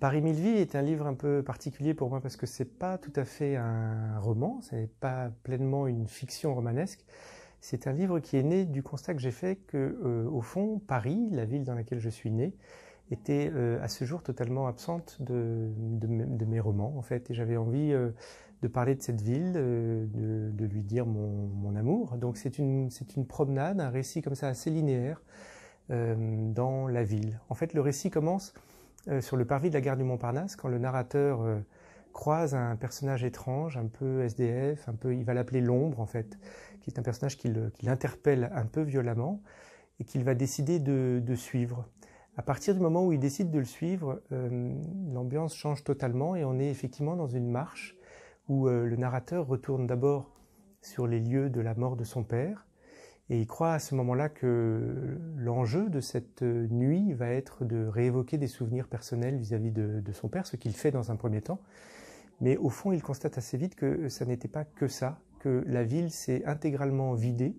Paris mille vies est un livre un peu particulier pour moi parce que c'est pas tout à fait un roman, c'est pas pleinement une fiction romanesque. C'est un livre qui est né du constat que j'ai fait que, euh, au fond, Paris, la ville dans laquelle je suis né, était euh, à ce jour totalement absente de, mes romans, en fait. Et j'avais envie euh, de parler de cette ville, de, lui dire mon, mon amour. Donc c'est une, c'est une promenade, un récit comme ça assez linéaire dans la ville. En fait, le récit commence sur le parvis de la gare du Montparnasse quand le narrateur croise un personnage étrange, un peu SDF, un peu, il va l'appeler l'ombre en fait, qui est un personnage qui l'interpelle un peu violemment et qu'il va décider de, suivre. À partir du moment où il décide de le suivre, euh, l'ambiance change totalement et on est effectivement dans une marche où euh, le narrateur retourne d'abord sur les lieux de la mort de son père et il croit à ce moment-là que l'enjeu de cette nuit va être de réévoquer des souvenirs personnels vis-à-vis de, son père, ce qu'il fait dans un premier temps. Mais au fond, il constate assez vite que ça n'était pas que ça, que la ville s'est intégralement vidée.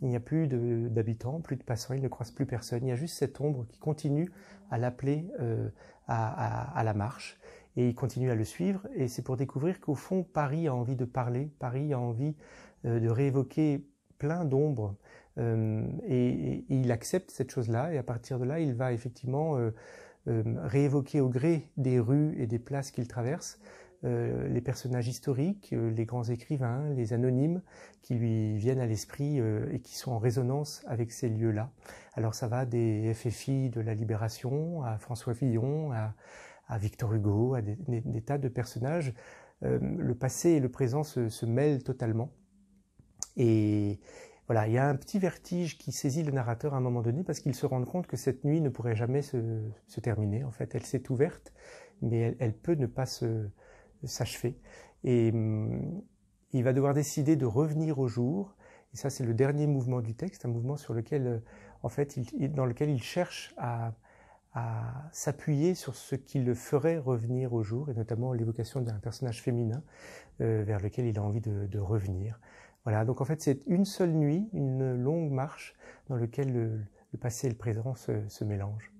Il n'y a plus d'habitants, plus de passants, il ne croise plus personne. Il y a juste cette ombre qui continue à l'appeler euh, à, la marche. Et il continue à le suivre. Et c'est pour découvrir qu'au fond, Paris a envie de parler, Paris a envie euh, de réévoquer plein d'ombres. Euh, et, il accepte cette chose-là. Et à partir de là, il va effectivement réévoquer au gré des rues et des places qu'il traverse euh, les personnages historiques, euh, les grands écrivains, les anonymes qui lui viennent à l'esprit euh, et qui sont en résonance avec ces lieux-là. Alors ça va des FFI de la Libération à François Fillon, à, Victor Hugo, à des, tas de personnages. le passé et le présent se, mêlent totalement. Et voilà, il y a un petit vertige qui saisit le narrateur à un moment donné parce qu'il se rend compte que cette nuit ne pourrait jamais se, terminer. En fait, elle s'est ouverte, mais elle, peut ne pas s'achever. Et hum, il va devoir décider de revenir au jour. Et ça, c'est le dernier mouvement du texte, un mouvement sur lequel, euh, en fait, dans lequel il cherche à, s'appuyer sur ce qui le ferait revenir au jour, et notamment l'évocation d'un personnage féminin euh, vers lequel il a envie de, revenir. Voilà, donc en fait c'est une seule nuit, une longue marche dans laquelle le, passé et le présent se, se mélangent.